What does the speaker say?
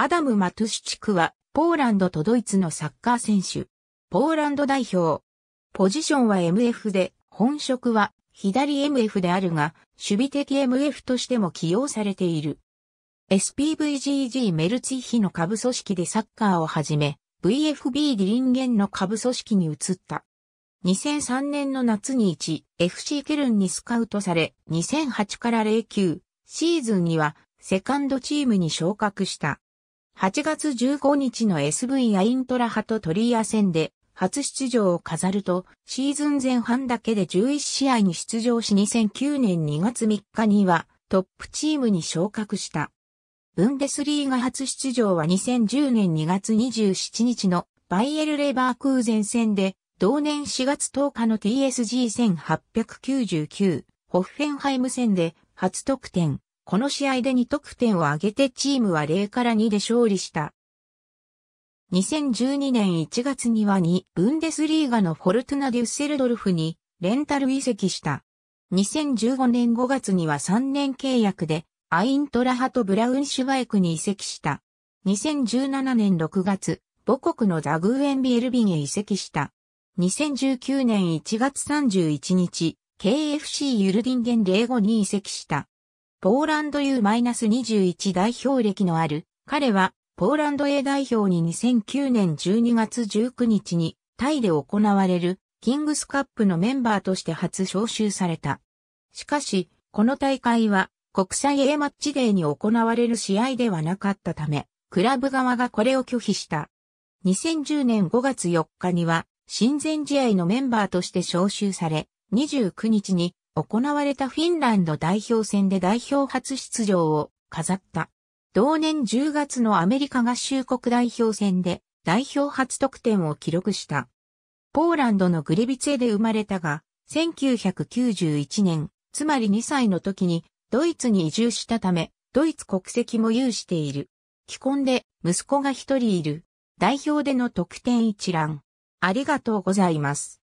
アダム・マトゥシチクは、ポーランドとドイツのサッカー選手。ポーランド代表。ポジションは MF で、本職は左 MF であるが、守備的 MF としても起用されている。SPVGG メルツィヒの下部組織でサッカーを始め、VFB ディリンゲンの下部組織に移った。2003年の夏に 1FC ケルンにスカウトされ、2008から09シーズンにはセカンドチームに昇格した。8月15日の SV アイントラハトトリア戦で初出場を飾ると、シーズン前半だけで11試合に出場し2009年2月3日にはトップチームに昇格した。ブンデスリーガ初出場は2010年2月27日のバイエルレバークーゼン戦で同年4月10日の TSG1899 ホッフェンハイム戦で初得点。この試合で2得点を挙げてチームは0から2で勝利した。2012年1月には2ブンデスリーガのフォルトゥナ・デュッセルドルフにレンタル移籍した。2015年5月には3年契約でアイントラハとブラウンシュバイクに移籍した。2017年6月、母国のザグーエンビエルビンへ移籍した。2019年1月31日、KFC ユルディンゲン05に移籍した。ポーランド U-21 代表歴のある、彼は、ポーランド A 代表に2009年12月19日に、タイで行われる、キングスカップのメンバーとして初招集された。しかし、この大会は、国際 A マッチデーに行われる試合ではなかったため、クラブ側がこれを拒否した。2010年5月4日には、親善試合のメンバーとして招集され、29日に行われたフィンランド代表戦で代表初出場を飾った。同年10月のアメリカ合衆国代表戦で代表初得点を記録した。ポーランドのグリビツェで生まれたが、1991年、つまり2歳の時にドイツに移住したため、ドイツ国籍も有している。既婚で息子が一人いる。代表での得点一覧。ありがとうございます。